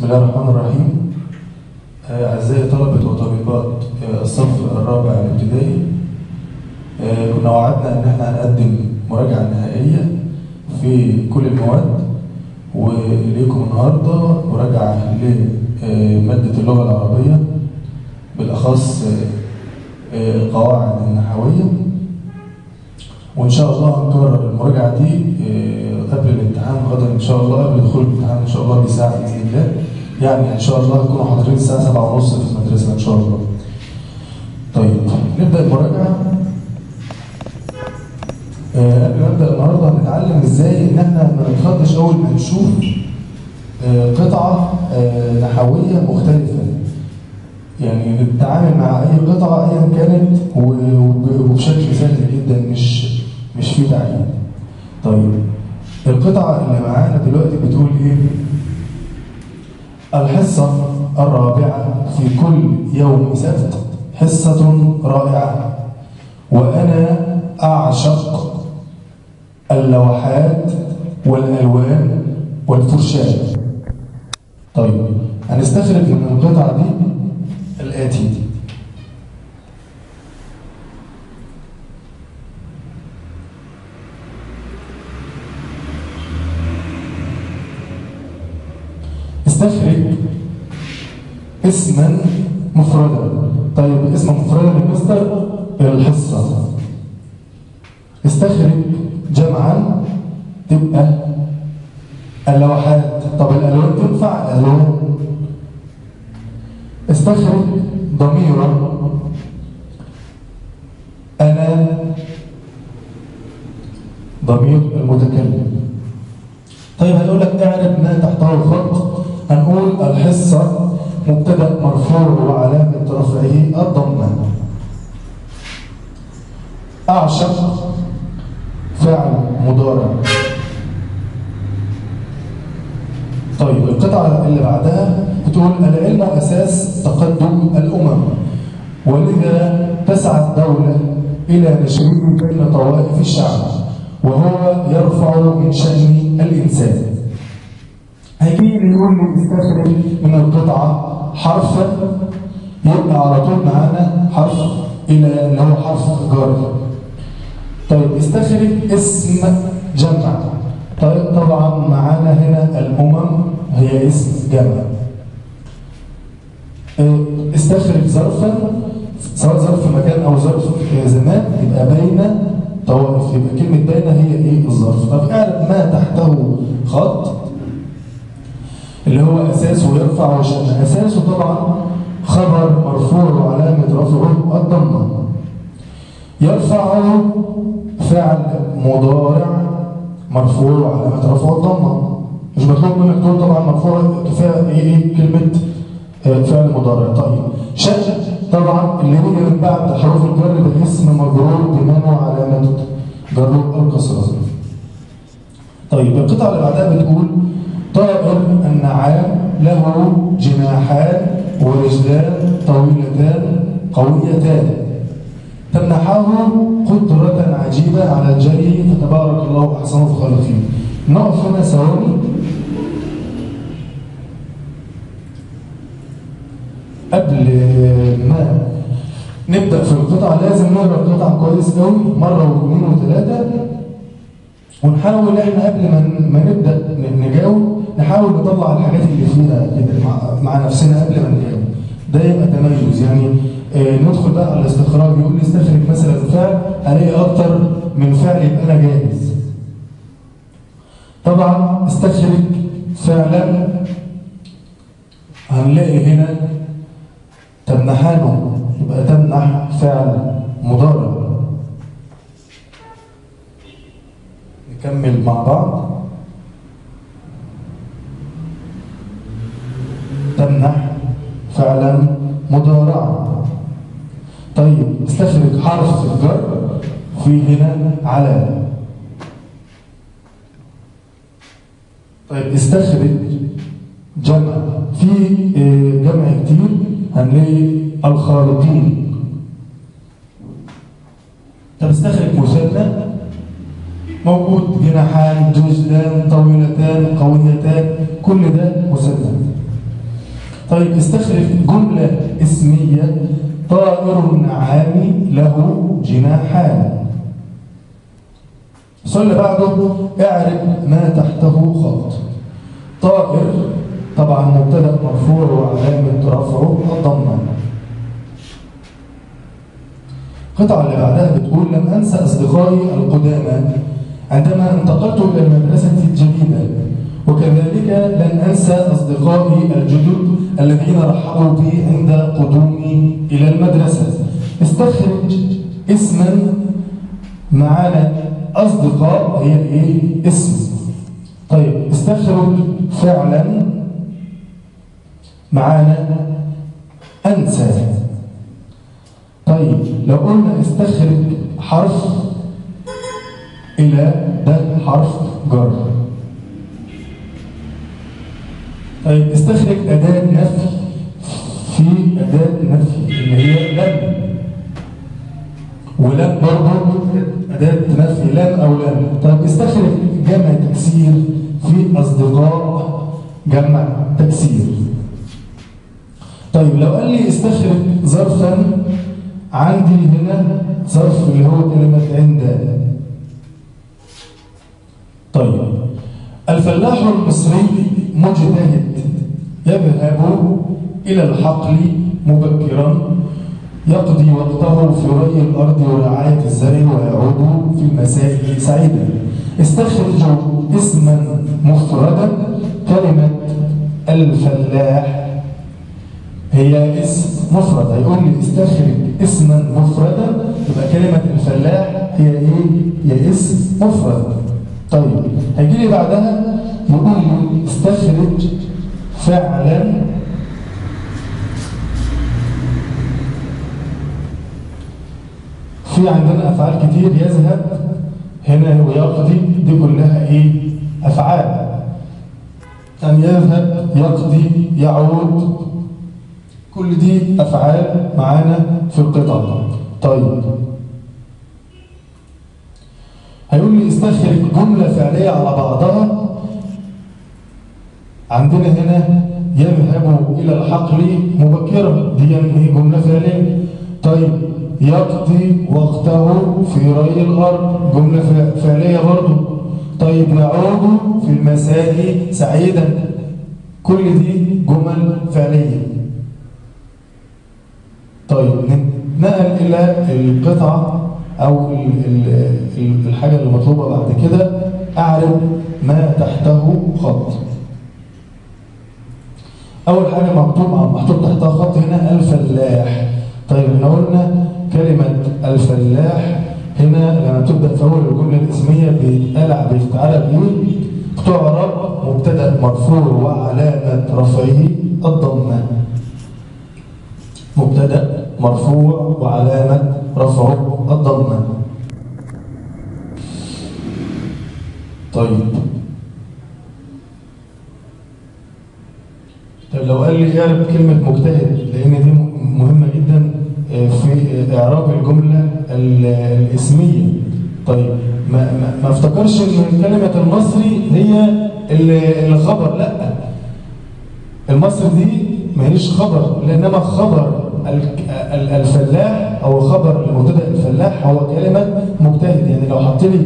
بسم الله الرحمن الرحيم. آه، أعزائي طلبة وطالبات آه، الصف الرابع الابتدائي آه، كنا وعدنا إن إحنا هنقدم مراجعة نهائية في كل المواد وليكم النهاردة مراجعة لمادة اللغة العربية بالأخص القواعد النحوية. وإن شاء الله هنكرر المراجعة دي قبل الامتحان غدا إن شاء الله قبل دخول الامتحان إن شاء الله بساعة بإذن الله. يعني إن شاء الله هتكونوا حاضرين سبعة ونص في المدرسة إن شاء الله. طيب نبدأ المراجعة. آه، قبل ما نبدأ النهارده هنتعلم إزاي إن إحنا ما نتخضش أول ما نشوف آه، قطعة آه، نحوية مختلفة. يعني نتعامل مع أي قطعة أيا كانت وبشكل سهل جدا مش مش فيه تعقيد. طيب القطعة اللي معانا دلوقتي بتقول إيه؟ الحصة الرابعة في كل يوم سبت حصة رائعة. وأنا أعشق اللوحات والألوان والفرشاة. طيب هنستخرج من القطعة دي الآتي. استخرج اسما مفردا. طيب اسم مفردا لمستر الحصة استخرج جمعا تبقى اللوحات. طب الألوان تنفع؟ الالوان استخرج ضميرا. أنا ضمير المتكلم. طيب هنقول لك اعرف ما تحته الخط. هنقول الحصة مبتدأ مرفوع وعلامة رفعه الضمة. أعشق فعل مضارع. طيب القطعة اللي بعدها بتقول العلم أساس تقدم الأمم ولذا تسعى الدولة إلى نشره بين طوائف الشعب وهو يرفع من شأن الإنسان. هيجي يقول لي استخرج من القطعة حرفا يبقى على طول معانا حرف إلى اللي هو حرف جر طيب استخرج اسم جمع. طيب طبعا معانا هنا الأمم هي اسم جمع. آه، استخرج ظرفا. سواء ظرف مكان أو ظرف زمان يبقى بين طوائف. يبقى كلمة بين هي إيه؟ الظرف. طب اعرف ما تحته خط. اللي هو أساسه يرفع وشأن أساسه طبعا خبر مرفوع وعلامة رفعه الضمة. يرفعه فعل مضارع مرفوع وعلامة رفعه الضمة. مش مطلوب منك تقول طبعا مرفوع كفاية إيه؟ إيه كلمة آه، فعل مضارع. طيب شأن طبعا اللي بيجي من بعد حروف الجر ده اسم مجرور بمن وعلامة جره الكسرة طيب القطعة اللي بعدها بتقول طائر النعام له جناحان ورجلان طويلتان قويتان. تمنحه قدرة عجيبة على الجري فتبارك الله أحسن الخالقين. نقف هنا ثواني. قبل ما نبدأ في القطعة لازم نقرأ القطعة كويس قوي. مرة واثنين وثلاثة. ونحاول إحنا قبل ما نبدأ نجاوب نحاول نطلع الحاجات اللي كده مع, نفسنا قبل ما نجاوب. ده يبقى تميز. يعني آه ندخل بقى على الاستخراج يقول لي استخرج مثلا فعل الاقي أكتر من فعل يبقى أنا جاهز. طبعا استخرج فعلا. هنلاقي هنا تمنحانه يبقى تمنح فعل مضارع. نكمل مع بعض. تمنح فعلا مضارعا طيب استخرج حرف الجر في هنا علامة طيب استخرج جمع. في آه، جمع كتير هنلاقي الخالطين طب استخرج مثنى موجود جناحان جزلان طويلتان قويتان كل ده مثنى طيب استخرج جملة اسمية. طائر النعام له جناحان. اللي بعده. اعرف ما تحته خط. طائر طبعا مبتدأ مرفوع وعلامة رفعه الضمة القطعة اللي بعدها بتقول لم أنسى أصدقائي القدامى. عندما انتقلت إلى المدرسة الجديدة وكذلك لن أنسى أصدقائي الجدد الذين رحبوا بي عند قدومي إلى المدرسة. استخرج اسما معانا. أصدقاء هي إيه؟ اسم طيب استخرج فعلا معانا. أنسى. طيب لو قلنا استخرج حرف إلى ده حرف جر. طيب استخرج أداة نفي في أداة نفي اللي هي لم. ولم برضه أداة نفي لم أو لم طيب استخرج جمع تكسير في أصدقاء جمع تكسير طيب لو قال لي استخرج ظرفا عندي هنا ظرف اللي هو كلمة عند. طيب. الفلاح المصري مجتهد يذهب إلى الحقل مبكرا يقضي وقته في ري الأرض ورعاية الزرع ويعود في المساء سعيدا. استخرج اسما مفردا كلمة الفلاح هي اسم مفرد. هيقول لي استخرج اسما مفردا يبقى كلمة الفلاح هي إيه؟ هي اسم مفرد. طيب هيجي لي بعدها يقول لي استخرج فعلا. في عندنا أفعال كتير يذهب هنا ويقضي دي كلها إيه؟ أفعال. أن يذهب يقضي يعود. كل دي أفعال معانا في القطعة طيب. هيقول لي استخرج جملة فعلية على بعضها. عندنا هنا يذهب إلى الحقل مبكرا. دي جملة فعلية. طيب يقضي وقته في ري الأرض. جملة فعلية برضه طيب يعود في المساء سعيدا. كل دي جمل فعلية. طيب ننقل إلى القطعة أو الحاجة اللي مطلوبة بعد كده أعرف ما تحته خط. أول حاجة مكتوب محطوط تحتها خط هنا الفلاح طيب إحنا قلنا كلمة الفلاح هنا لما تبدأ في أول الجملة الإسمية بيتقلع بيتعرب إيه؟ تعرب مبتدأ مرفوع وعلامة رفعه الضمة. مبتدأ مرفوع وعلامة رفعه الضمة. طيب. طيب لو قال لي اعرف كلمة مجتهد لأن دي مهمة جدا في إعراب الجملة الإسمية. طيب ما ما, ما افتكرش إن كلمة المصري هي اللي خبر لأ. المصري دي ما هيش خبر لإنما خبر الفلاح أو خبر المبتدأ الفلاح هو كلمة مجتهد. يعني لو حط لي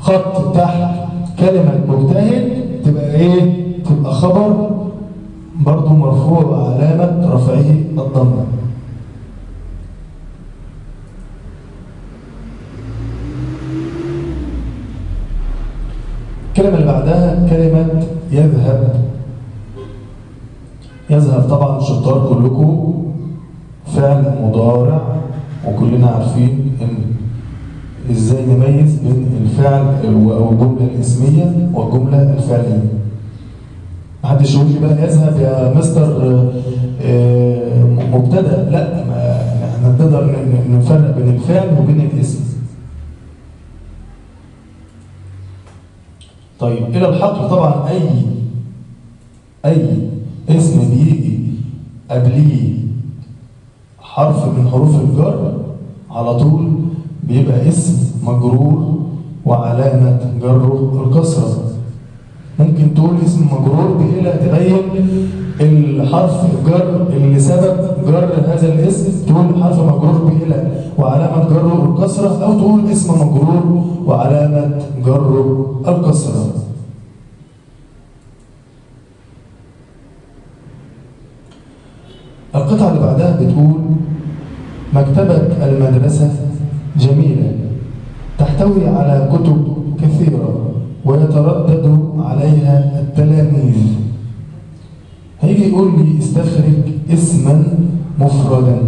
خط تحت كلمة مجتهد تبقى إيه؟ تبقى خبر برضه مرفوع وعلامه رفعه الضمة. الكلمة اللي بعدها كلمة يذهب. يذهب طبعا الشطار كلكم. فعل مضارع. وكلنا عارفين إن إزاي نميز بين الفعل أو الجملة الاسمية والجملة الفعلية؟ محدش يقول لي بقى يذهب يا مستر مبتدأ. لا إحنا نقدر نفرق بين الفعل وبين الاسم. طيب إلى الحقل طبعا اي أي اسم بيجي قبليه حرف من حروف الجر على طول بيبقى اسم مجرور وعلامة جره الكسرة. ممكن تقول اسم مجرور بإلى تبين الحرف الجر اللي سبب جر هذا الاسم تقول حرف مجرور بإلى وعلامة جره الكسرة أو تقول اسم مجرور وعلامة جره الكسرة. القطعة اللي بعدها بتقول مكتبة المدرسة جميلة. تحتوي على كتب كثيرة ويتردد عليها التلاميذ. هيجي يقول لي استخرج اسما مفردا.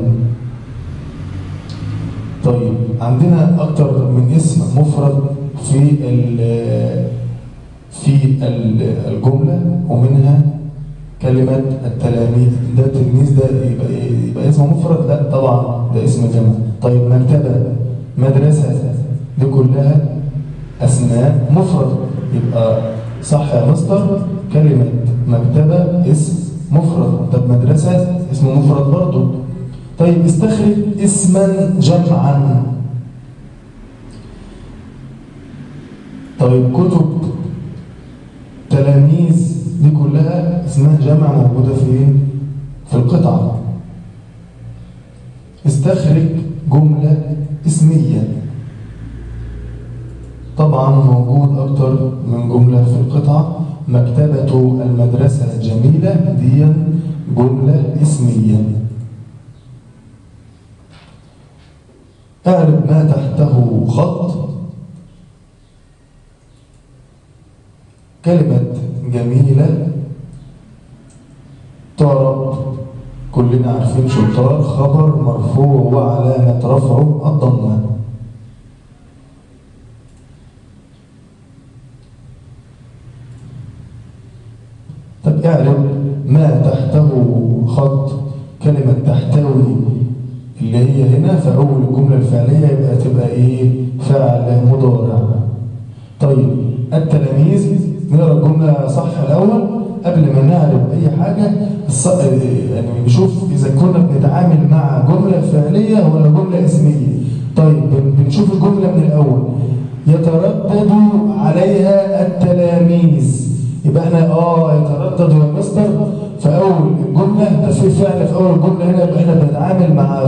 طيب عندنا أكتر من اسم مفرد في في الجملة ومنها كلمه التلاميذ. ده تلميذ ده يبقى, يبقى اسم مفرد؟ لا طبعا ده اسم جمع. طيب مكتبة. مدرسة دي كلها اسماء مفرد. يبقى صح يا مستر كلمة مكتبة اسم مفرد. طب مدرسة اسم مفرد برضه. طيب استخرج اسما جمعا. طيب كتب تلاميذ دي كلها اسمها جمع موجودة فين في القطعة. استخرج جملة اسمية طبعا موجود أكتر من جملة في القطعة مكتبة المدرسة الجميلة دي جملة اسمية اعرف ما تحته خط. كلمة جميلة. تعرب كلنا عارفين شطار خبر مرفوع وعلامة رفعه الضمه طب اعرف ما تحته خط كلمة تحتوي اللي هي هنا في أول الجملة الفعلية يبقى تبقى إيه؟ فعل مضارع. طيب التلاميذ نقرا الجملة صح الأول؟ قبل ما نعرف أي حاجة يعني نشوف إذا كنا بنتعامل مع جملة فعلية ولا جملة إسمية. طيب بنشوف الجملة من الأول. يتردد عليها التلاميذ. يبقى إحنا آه يتردد يا مستر. في اول الجمله ده في فعل في أول الجمله هنا يبقى إحنا بنتعامل مع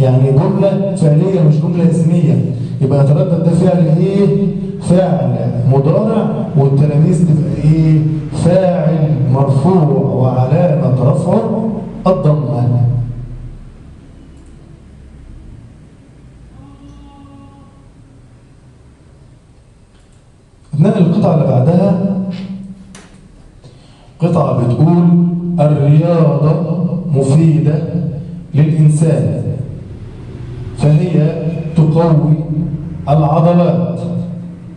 يعني جملة فعلية مش جملة إسمية. يبقى يتردد ده فعل إيه؟ فعل مضارع والتلاميذ تبقى إيه؟ مرفوع وعلامة رفعه الضمه ننقل القطعة اللي بعدها. قطعة بتقول الرياضة مفيدة للإنسان فهي تقوي العضلات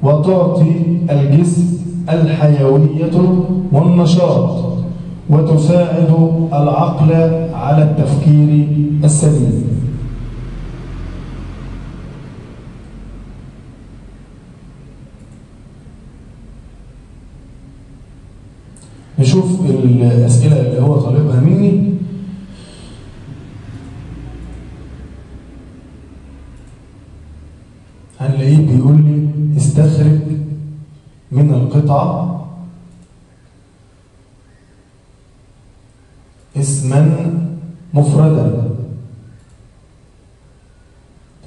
وتعطي الجسم الحيوية والنشاط. وتساعد العقل على التفكير السليم. نشوف الأسئلة اللي هو طالبها مني. هنلاقيه بيقول لي استخرج من القطعة؟ اسما مفردا.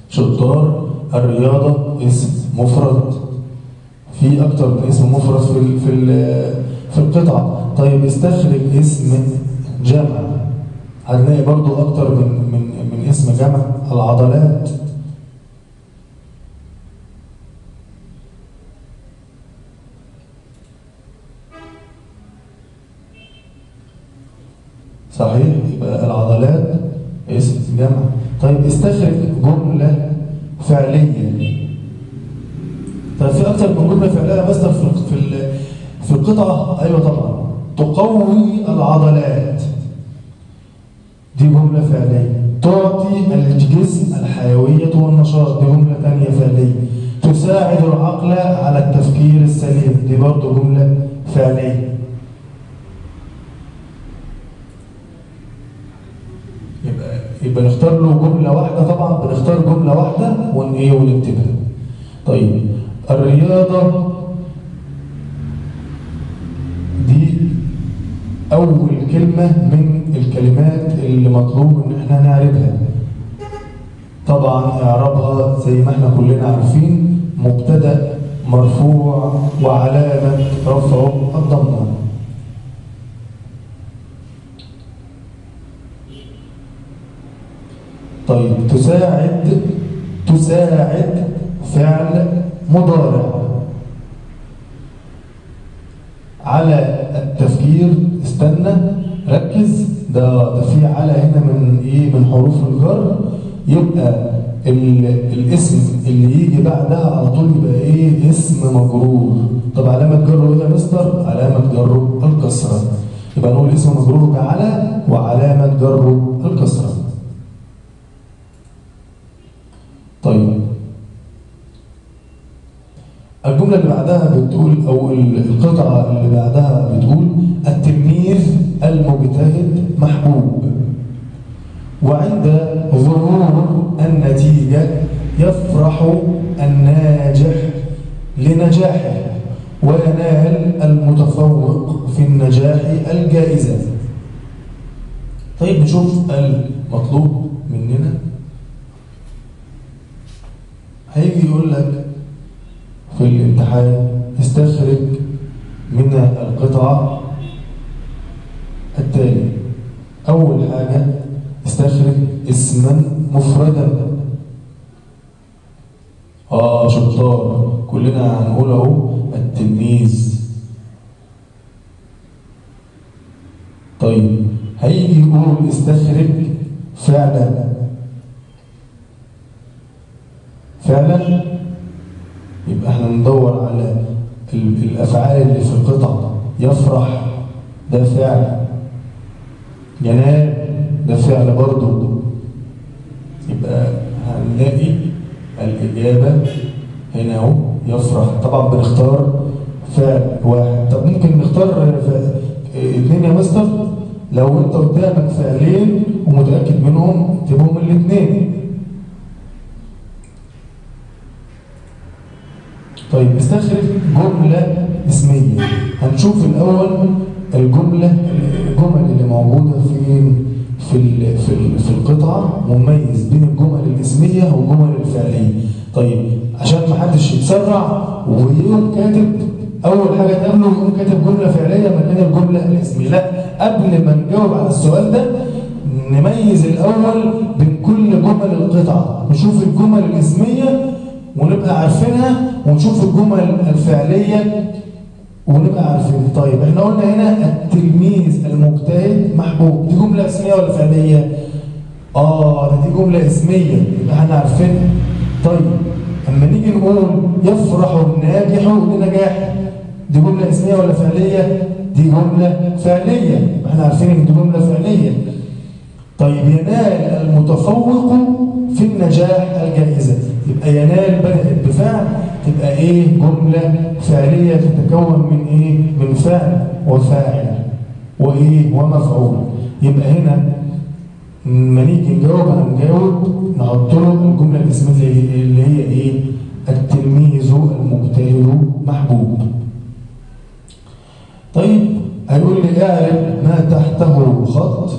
شطار الرياضة اسم مفرد. في أكتر من اسم مفرد في في في القطعة. طيب استخرج اسم جمع. هنلاقي برضو أكتر من من من اسم جمع. العضلات. صحيح. يبقى العضلات اسم جمع طيب استخرج جملة فعلية. طيب في أكتر من جملة فعلية مصدر في في في القطعة؟ أيوة طبعا. تقوي العضلات. دي جملة فعلية. تعطي الجسم الحيوية والنشاط. دي جملة ثانية فعلية. تساعد العقل على التفكير السليم. دي برضه جملة فعلية. يبقى نختار له جملة واحدة طبعا بنختار جملة واحدة ون إيه ونكتبها طيب الرياضة دي أول كلمة من الكلمات اللي مطلوب إن إحنا نعرفها طبعا إعرابها زي ما إحنا كلنا عارفين مبتدأ مرفوع وعلامة رفعه الضمة. طيب تساعد تساعد فعل مضارع. على التفكير استنى ركز. ده ده في على هنا من إيه؟ من حروف الجر. يبقى ال الاسم اللي يجي بعدها على طول يبقى إيه؟ اسم مجرور. طب علامة جره إيه يا مستر؟ علامة جره الكسرة. يبقى نقول اسم مجرور كعلى وعلامة جره الكسرة. طيب. الجملة اللي بعدها بتقول أو القطعة اللي بعدها بتقول التلميذ المجتهد محبوب. وعند ظهور النتيجة يفرح الناجح لنجاحه وينال المتفوق في النجاح الجائزة. طيب نشوف المطلوب مننا. هيجي يقول لك في الامتحان استخرج من القطعة التالي. أول حاجة استخرج اسما مفردا. آه شطار. كلنا هنقول أهو التلميذ طيب هيجي يقول استخرج فعلا. فعلا يبقى إحنا ندور على الأفعال اللي في القطع. يفرح ده فعل. ينام ده فعل برضه. يبقى هنلاقي الإجابة هنا أهو يفرح. طبعا بنختار فعل واحد. طب ممكن نختار اثنين يا مستر؟ لو أنت قدامك فعلين ومتأكد منهم اكتبهم الاثنين استخرج جملة اسمية. هنشوف الأول الجملة الجمل اللي موجودة في في ال في القطعة. مميز بين الجمل الاسمية والجمل الفعلية. طيب عشان ما حدش يتسرع ويقوم كاتب أول حاجة تقابله يقوم كاتب جملة فعلية مكان الجملة الاسمية. لا قبل ما نجاوب على السؤال ده نميز الأول بين كل جمل القطعة. نشوف الجمل الاسمية ونبقى عارفينها ونشوف الجمل الفعلية ونبقى عارفين طيب إحنا قلنا هنا التلميذ المجتهد محبوب. دي جملة اسمية ولا فعلية؟ آه ده دي جملة اسمية يبقى إحنا عارفينها. طيب اما نيجي نقول يفرح الناجح لنجاحه دي جملة اسمية ولا فعلية؟ دي جملة فعلية. إحنا عارفين ان دي جملة فعلية. طيب ينال المتفوق في النجاح الجائزة. يبقى ينال بدأت بفعل تبقى إيه؟ جملة فعلية تتكون من إيه؟ من فعل وفاعل وإيه؟ ومفعول. يبقى هنا لما نيجي نجاوب هنجاوب نحط له الجملة الاسمية اللي هي إيه؟ التلميذ المجتهد محبوب. طيب هيقول لي اعرف ما تحته خط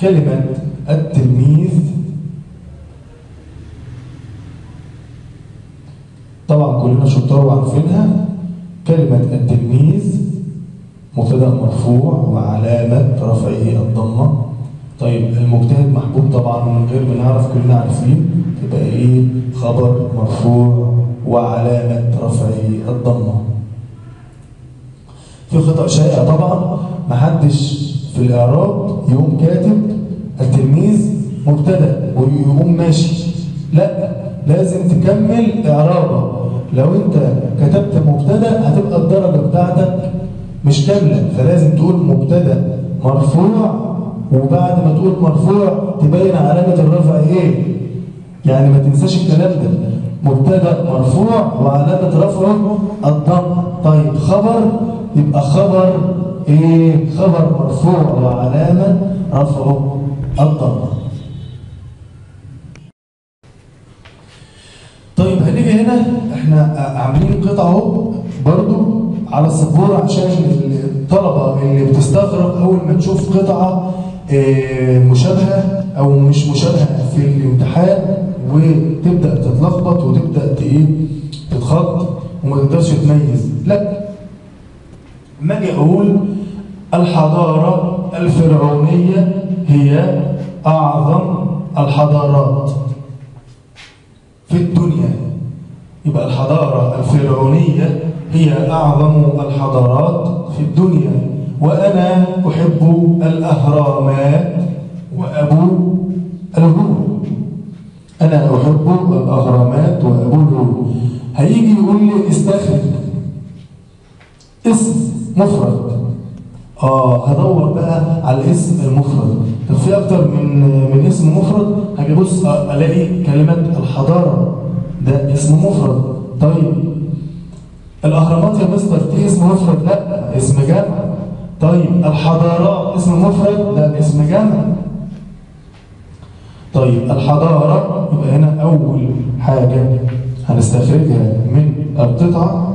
كلمة التلميذ طبعا كلنا شطار وعارفينها كلمة التلميذ مبتدأ مرفوع وعلامة رفعه الضمة. طيب المجتهد محبوب طبعا من غير ما نعرف كلنا عارفين. تبقى إيه؟ خبر مرفوع وعلامة رفعه الضمة. في خطأ شائع طبعا. محدش في الإعراب يقوم كاتب التلميذ مبتدأ ويقوم ماشي. لا لازم تكمل إعرابه لو أنت كتبت مبتدا هتبقى الدرجة بتاعتك مش كاملة. فلازم تقول مبتدا مرفوع وبعد ما تقول مرفوع تبين علامة الرفع إيه. يعني ما تنساش الكلام ده. مبتدا مرفوع وعلامة رفعه الضم. طيب خبر؟ يبقى خبر إيه؟ خبر مرفوع وعلامة رفعه الضم. طيب هنيجي هنا إحنا عاملين قطعة اهو برضو على السبورة عشان الطلبة اللي بتستغرب أول ما تشوف قطعة آه، مشابهة أو مش مشابهة في الامتحان وتبدأ تتلخبط وتبدأ ت- إيه تتخض وما تقدرش تميز. لا. ما أجي أقول الحضارة الفرعونية هي أعظم الحضارات في الدنيا. يبقى الحضارة الفرعونية هي أعظم الحضارات في الدنيا. وأنا أحب الأهرامات وأبو الهول. أنا أحب الأهرامات وأبو الهول. هيجي يقول لي استخرج. اسم مفرد. آه هدور بقى على الاسم المفرد. طب في أكتر من من اسم مفرد؟ هاجي أبص ألاقي كلمة الحضارة. ده اسم مفرد. طيب. الأهرامات يا مستر دي اسم مفرد؟ لا اسم جمع. طيب. الحضارات اسم مفرد؟ لا اسم جمع. طيب. الحضارة يبقى هنا أول حاجة هنستخرجها من القطعة.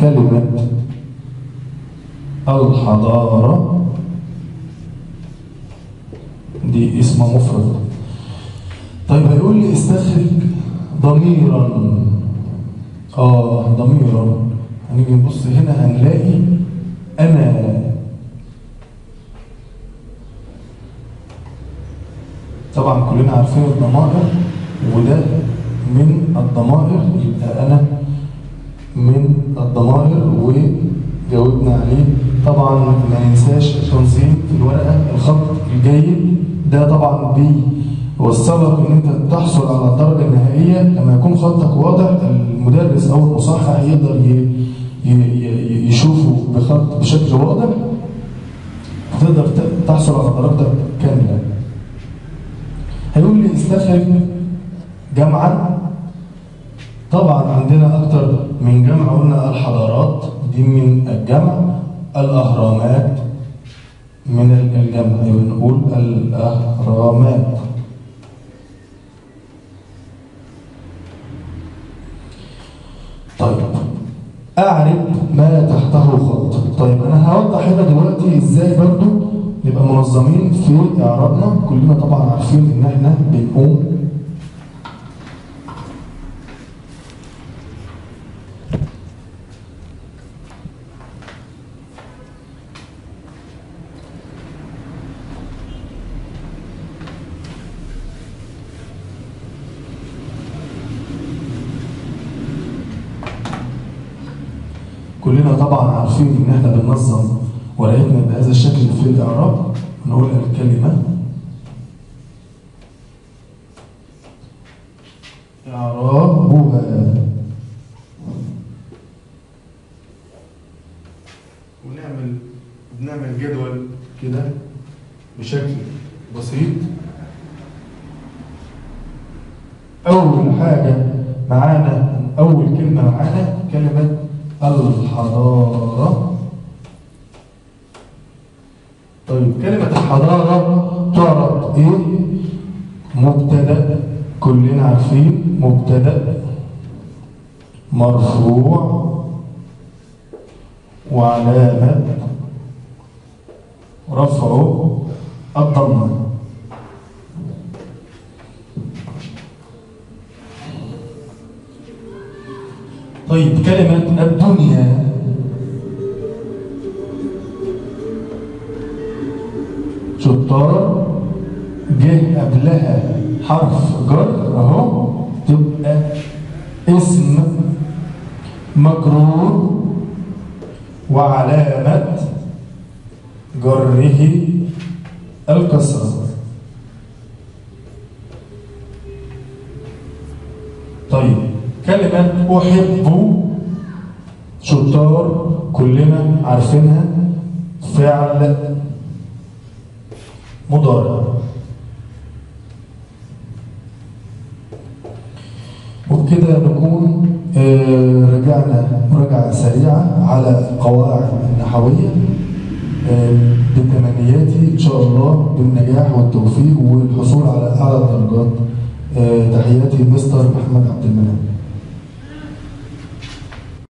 كلمة الحضارة. اسم مفرد. طيب هيقول لي استخرج ضميرا. آه ضميرا. هنيجي نبص هنا هنلاقي أنا. طبعا كلنا عارفين الضمائر وده من الضمائر يبقى أنا من الضمائر وجاوبنا عليه. طبعا ما ننساش التنظيم في الورقة الخط الجيد. ده طبعا بيوصلك إن أنت تحصل على الدرجه النهائيه لما يكون خطك واضح المدرس أو المصحح يقدر يشوفه بخط بشكل واضح تقدر تحصل على درجتك كاملة. هيقول لي استخرج جمعا طبعا عندنا أكتر من جمع قلنا الحضارات دي من الجمع الأهرامات من الجمع يبقى نقول الأهرامات. طيب أعرف ما تحته خط. طيب أنا هوضح هنا دلوقتي إزاي برضو نبقى منظمين في إعرابنا. كلنا طبعا عارفين إن إحنا بنقوم كلنا طبعا عارفين ان إحنا بننظم ورقتنا بهذا الشكل في الاعراب نقول الكلمة اعرابها ونعمل بنعمل جدول كده بشكل بسيط حاجة معانا أول كلمة معانا كلمة الحضارة. طيب كلمة الحضارة تعرف إيه؟ مبتدأ كلنا عارفين مبتدأ مرفوع وعلامة رفعه الضمة. طيب كلمة الدنيا. شطار. جه قبلها حرف جر أهو. تبقى اسم مجرور وعلامة جره الكسرة طيب. كلمة أحب شطار كلنا عارفينها فعل مضارع. وبكده نكون آه، رجعنا مراجعة سريعة على القواعد النحوية آه، بتمنياتي إن شاء الله بالنجاح والتوفيق والحصول على أعلى الدرجات آه، تحياتي مستر محمد عبد المنعم.